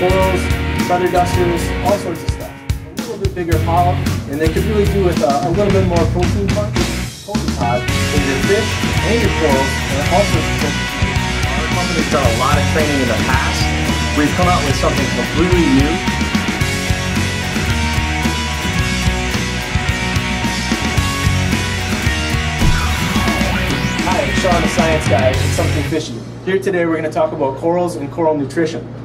feather dusters, all sorts of stuff. A little bit bigger polyp, and they could really do with a, a little bit more protein punch. Copepod in your fish and your corals, and all sorts of things. Our company's done a lot of training in the past. We've come out with something completely new. Hi, I'm Sean, the science guy at Something Fishy. Here today we're going to talk about corals and coral nutrition.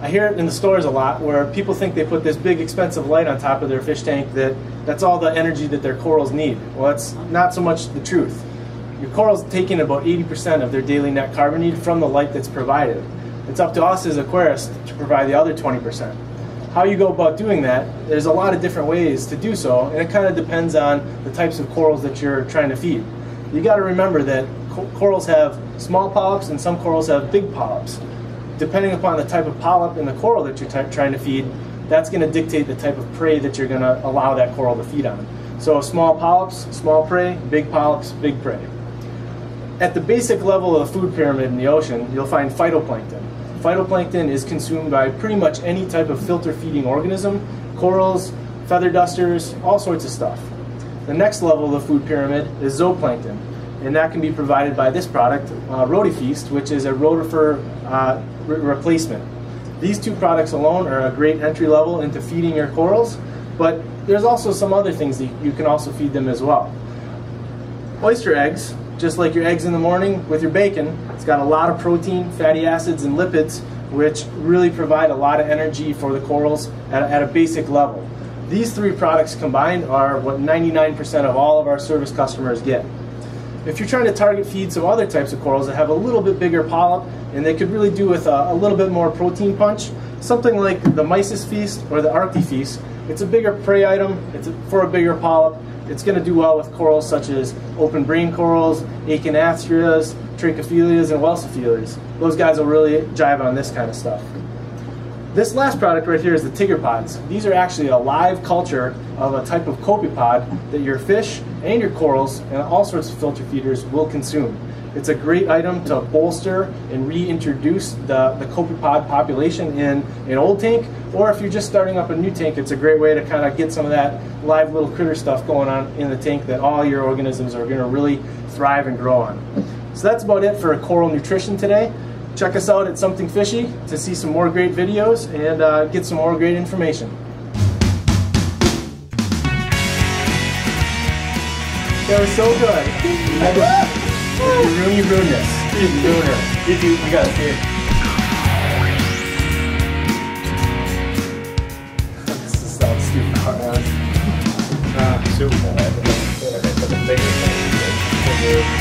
I hear it in the stores a lot where people think they put this big expensive light on top of their fish tank that that's all the energy that their corals need. Well, that's not so much the truth. Your coral's taking about 80% of their daily net carbon need from the light that's provided. It's up to us as aquarists to provide the other 20%. How you go about doing that, there's a lot of different ways to do so, and it kind of depends on the types of corals that you're trying to feed. You got to remember that corals have small polyps and some corals have big polyps. Depending upon the type of polyp in the coral that you're trying to feed, that's going to dictate the type of prey that you're going to allow that coral to feed on. So small polyps, small prey, big polyps, big prey. At the basic level of the food pyramid in the ocean, you'll find phytoplankton. Phytoplankton is consumed by pretty much any type of filter feeding organism, corals, feather dusters, all sorts of stuff. The next level of the food pyramid is zooplankton, and that can be provided by this product, uh, Rotifeast, which is a rotifer uh, re replacement. These two products alone are a great entry level into feeding your corals, but there's also some other things that you can also feed them as well. Oyster eggs just like your eggs in the morning with your bacon, it's got a lot of protein, fatty acids, and lipids, which really provide a lot of energy for the corals at at a basic level. These three products combined are what 99% of all of our service customers get. If you're trying to target feed some other types of corals that have a little bit bigger polyp and they could really do with a, a little bit more protein punch, something like the Mysis feast or the Arctic feast, it's a bigger prey item, it's for a bigger polyp, it's going to do well with corals such as open brain corals, echinastrias, trachyphyllias, and wellsophyllias. Those guys will really jive on this kind of stuff. This last product right here is the Tigger pods. These are actually a live culture of a type of copepod that your fish and your corals and all sorts of filter feeders will consume. It's a great item to bolster and reintroduce the, the copepod population in an old tank, or if you're just starting up a new tank, it's a great way to kind of get some of that live little critter stuff going on in the tank that all your organisms are going to really thrive and grow on. So that's about it for coral nutrition today. Check us out at Something Fishy to see some more great videos and uh, get some more great information. That was so good. You ruin, you ruin this. You ruin her. You do, you gotta see it. this is so stupid, man. Ah, super. It's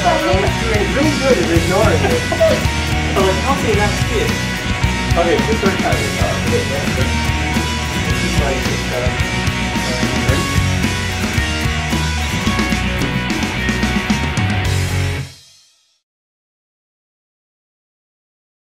really good at ignoring it. I'm like, I'll say. Okay, this start cutting it. Just like, just, uh,